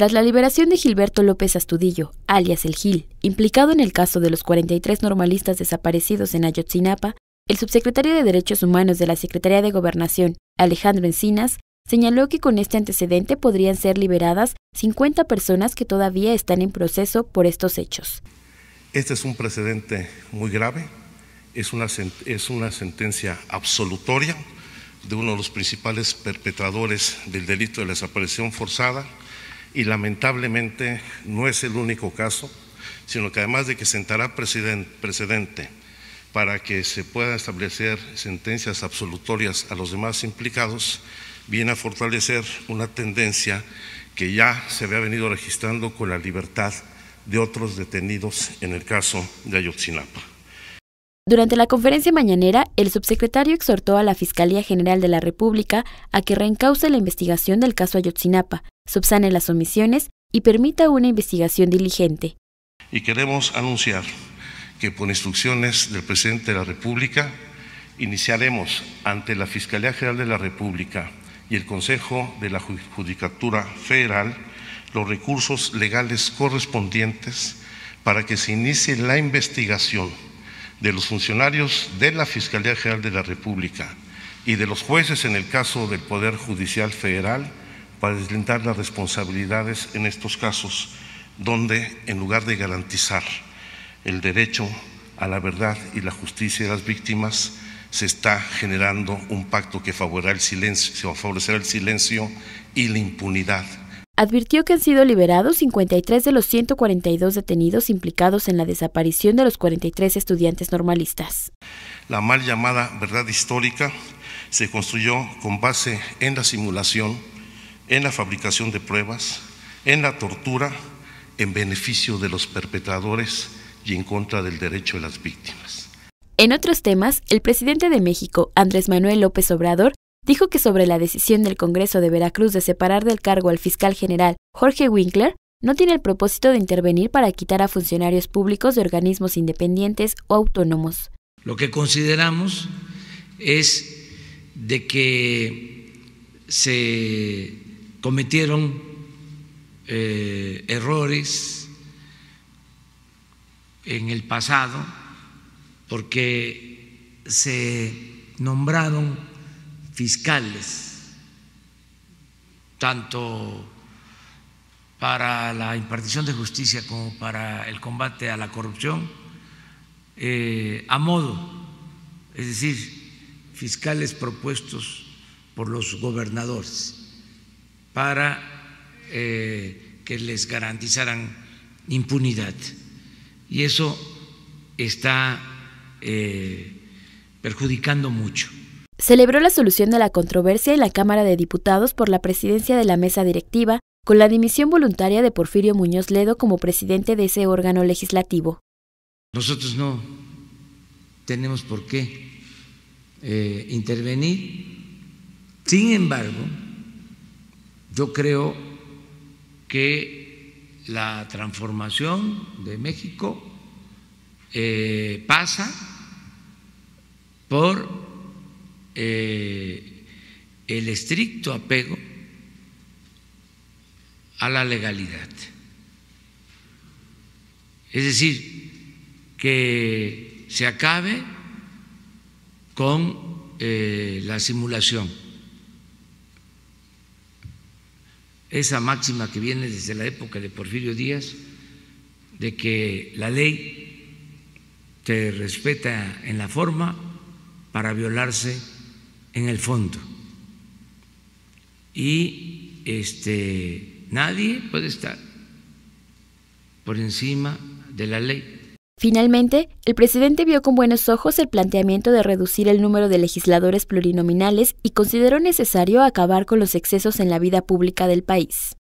Tras la liberación de Gilberto López Astudillo, alias El Gil, implicado en el caso de los 43 normalistas desaparecidos en Ayotzinapa, el subsecretario de Derechos Humanos de la Secretaría de Gobernación, Alejandro Encinas, señaló que con este antecedente podrían ser liberadas 50 personas que todavía están en proceso por estos hechos. Este es un precedente muy grave, es una, es una sentencia absolutoria de uno de los principales perpetradores del delito de la desaparición forzada y lamentablemente no es el único caso, sino que además de que sentará precedente para que se puedan establecer sentencias absolutorias a los demás implicados, viene a fortalecer una tendencia que ya se había venido registrando con la libertad de otros detenidos en el caso de Ayotzinapa. Durante la conferencia mañanera, el subsecretario exhortó a la Fiscalía General de la República a que reencauce la investigación del caso Ayotzinapa, subsane las omisiones y permita una investigación diligente. Y queremos anunciar que por instrucciones del presidente de la República iniciaremos ante la Fiscalía General de la República y el Consejo de la Judicatura Federal los recursos legales correspondientes para que se inicie la investigación de los funcionarios de la Fiscalía General de la República y de los jueces en el caso del Poder Judicial Federal para deslindar las responsabilidades en estos casos, donde en lugar de garantizar el derecho a la verdad y la justicia de las víctimas, se está generando un pacto que favorecerá el silencio, favorecerá el silencio y la impunidad. Advirtió que han sido liberados 53 de los 142 detenidos implicados en la desaparición de los 43 estudiantes normalistas. La mal llamada verdad histórica se construyó con base en la simulación, en la fabricación de pruebas, en la tortura, en beneficio de los perpetradores y en contra del derecho de las víctimas. En otros temas, el presidente de México, Andrés Manuel López Obrador, dijo que sobre la decisión del Congreso de Veracruz de separar del cargo al fiscal general Jorge Winkler, no tiene el propósito de intervenir para quitar a funcionarios públicos de organismos independientes o autónomos. Lo que consideramos es de que se cometieron eh, errores en el pasado porque se nombraron fiscales tanto para la impartición de justicia como para el combate a la corrupción eh, a modo, es decir, fiscales propuestos por los gobernadores para eh, que les garantizaran impunidad. Y eso está eh, perjudicando mucho. Celebró la solución de la controversia en la Cámara de Diputados por la presidencia de la mesa directiva con la dimisión voluntaria de Porfirio Muñoz Ledo como presidente de ese órgano legislativo. Nosotros no tenemos por qué eh, intervenir. Sin embargo, yo creo que la transformación de México eh, pasa por eh, el estricto apego a la legalidad. Es decir, que se acabe con eh, la simulación. Esa máxima que viene desde la época de Porfirio Díaz, de que la ley se respeta en la forma para violarse en el fondo. Y este nadie puede estar por encima de la ley. Finalmente, el presidente vio con buenos ojos el planteamiento de reducir el número de legisladores plurinominales y consideró necesario acabar con los excesos en la vida pública del país.